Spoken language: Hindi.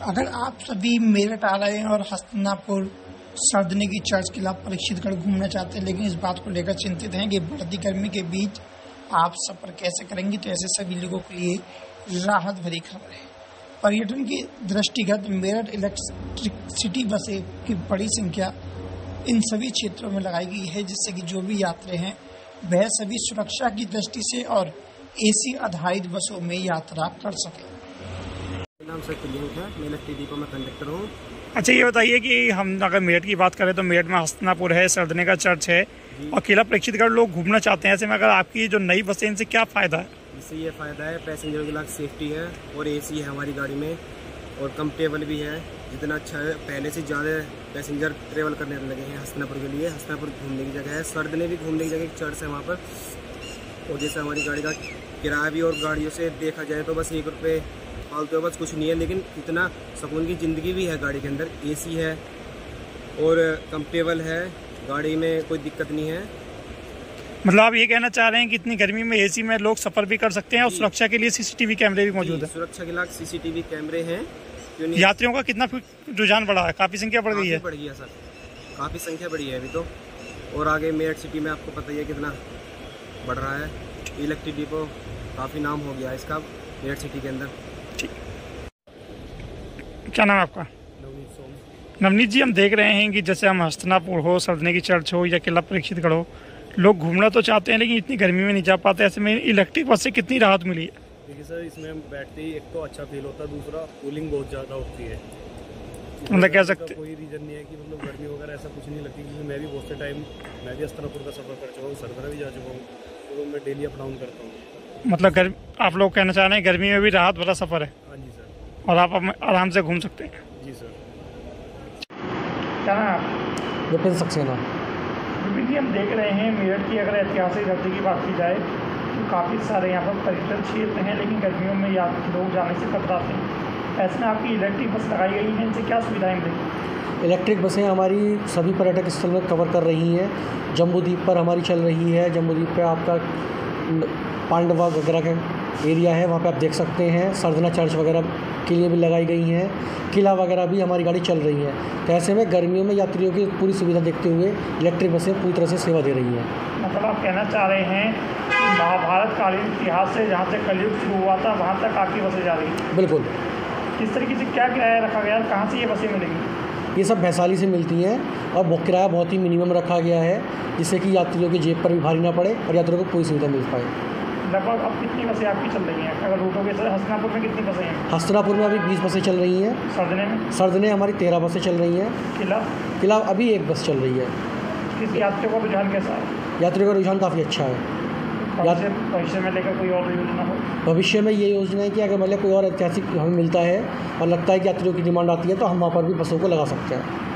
अगर आप सभी मेरठ आ रहे हैं और हस्तनापुर सर्दने की चर्च किला परीक्षितगढ़ घूमना चाहते हैं, लेकिन इस बात को लेकर चिंतित हैं कि बढ़ती गर्मी के बीच आप सफ़र कैसे करेंगे तो ऐसे सभी लोगों के लिए राहत भरी खबर है। पर्यटन की दृष्टिगत मेरठ इलेक्ट्रिसिटी बसें की बड़ी संख्या इन सभी क्षेत्रों में लगाई गई है, जिससे कि जो भी यात्री हैं, वह सभी सुरक्षा की दृष्टि से और एसी आधारित बसों में यात्रा कर सकें। नाम सर प्रियंक है मैं इलेक्ट्रिक डिपो मैं कंडक्टर हूँ। अच्छा ये बताइए कि हम अगर मेरठ की बात करें तो मेरठ में हस्तनापुर है सरदने का चर्च है और किला प्रेक्षितगढ़ लोग घूमना चाहते हैं। ऐसे में अगर आपकी जो नई बसें इनसे क्या फ़ायदा? है इससे ये फ़ायदा है पैसेंजरों के लिए सेफ्टी है और एसी है हमारी गाड़ी में और कम्फर्टेबल भी है। जितना अच्छा है पहले से ज़्यादा पैसेंजर ट्रेवल करने लगे हैं हस्तनापुर के लिए। हस्तनापुर घूमने की जगह है सर्दने भी घूमने की जगह एक चर्च है वहाँ पर। और जैसे हमारी गाड़ी का किराया भी और गाड़ियों से देखा जाए तो बस एक रुपये फालतू बस कुछ नहीं है लेकिन इतना सुकून की ज़िंदगी भी है गाड़ी के अंदर। एसी है और कम्फर्टेबल है गाड़ी में कोई दिक्कत नहीं है। मतलब आप ये कहना चाह रहे हैं कि इतनी गर्मी में एसी में लोग सफ़र भी कर सकते हैं और सुरक्षा के लिए सीसीटीवी कैमरे भी मौजूद है? सुरक्षा के लिए सीसीटीवी कैमरे हैं। यात्रियों का कितना रुझान बढ़ा है? काफ़ी संख्या बढ़ गई है। बढ़ गई है सर। काफ़ी संख्या बढ़ी है अभी तो। और आगे मेरठ सिटी में आपको पता ही है कितना बढ़ रहा है। इलेक्ट्रिक डिपो काफ़ी नाम हो गया इसका मेरठ सिटी के अंदर। क्या नाम है आपका? नवनीत जी हम देख रहे हैं कि जैसे हम हस्तनापुर हो सरदने की चर्च हो या किला परीक्षितगढ़ हो लोग घूमना तो चाहते हैं लेकिन इतनी गर्मी में नहीं जा पाते। ऐसे में इलेक्ट्रिक बस से कितनी राहत मिली है? देखिए सर इसमें हम बैठते ही एक तो अच्छा फील होता है दूसरा कूलिंग बहुत ज़्यादा होती है। मतलब कह सकते कोई रीज़न नहीं है कि मतलब गर्मी वगैरह ऐसा कुछ नहीं लगती क्योंकि मैं भी बहुत से टाइम मैं भी अस्तानापुर का सफ़र कर चुका हूँ सरदरा भी जा चुका हूँ तो मैं डेली अप डाउन करता हूँ। मतलब गर्मी आप लोग कहना चाह रहे हैं गर्मी में भी राहत भरा सफ़र है। हाँ जी सर। और आप आराम से घूम सकते हैं। जी सर। क्या नाम विपिन सक्सेना। विपिन जी हम देख रहे हैं मेरठ की अगर ऐतिहासिक धरती की बात की जाए तो काफ़ी सारे यहाँ पर पर्यटन क्षेत्र हैं लेकिन गर्मियों में यात्री लोग जाने से कतराते हैं। ऐसे में आपकी इलेक्ट्रिक बस लगाई गई है इनसे क्या सुविधाएँ मिलेंगी? इलेक्ट्रिक बसें हमारी सभी पर्यटक स्थल में कवर कर रही हैं। जम्बूद्वीप पर हमारी चल रही है जम्बूद्वीप पर आपका पांडवा वगैरह का एरिया है वहाँ पे आप देख सकते हैं। सरदना चर्च वगैरह के लिए भी लगाई गई हैं। किला वगैरह भी हमारी गाड़ी चल रही है। तो ऐसे में गर्मियों में यात्रियों की पूरी सुविधा देखते हुए इलेक्ट्रिक बसें पूरी तरह से सेवा दे रही हैं। मतलब आप कहना चाह रहे हैं महाभारत कालीन इतिहास से जहाँ से कलयुग शुरू हुआ था वहाँ तक आपकी बसें जा रही हैं। बिल्कुल। किस तरीके से क्या किराया रखा गया कहाँ से ये बसें मिलेंगी? ये सब वैशाली से मिलती हैं। और किराया बहुत ही मिनिमम रखा गया है जिससे कि यात्रियों की जेब पर भी भारी ना पड़े और यात्रियों को पूरी सुविधा मिल पाए। लगभग अब कितनी बसें आपकी चल रही हैं? अगर रूटों के साथ हसनापुर में कितनी बसें हैं? हस्तनापुर में अभी बीस बसें चल रही हैं। सर्दने में? सरदने हमारी तेरह बसें चल रही हैं। किला? किला अभी एक बस चल रही है। किस यात्रियों का रुझान कैसा है? यात्रियों का रुझान काफ़ी अच्छा है। भविष्य में लेकर कोई और योजना हो? भविष्य में ये योजना है कि अगर मतलब कोई और ऐतिहासिक हमें मिलता है और लगता है कि यात्रियों की डिमांड आती है तो हम वहाँ पर भी बसों को लगा सकते हैं।